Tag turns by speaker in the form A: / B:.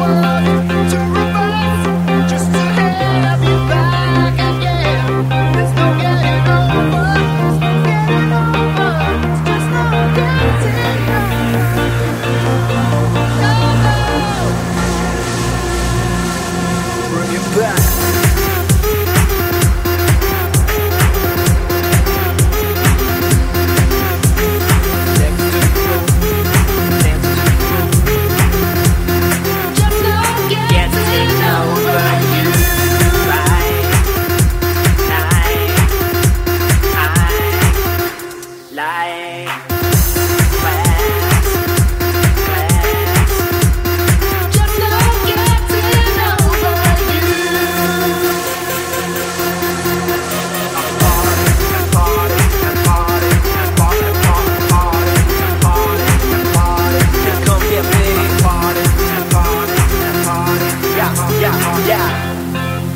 A: world. Yeah.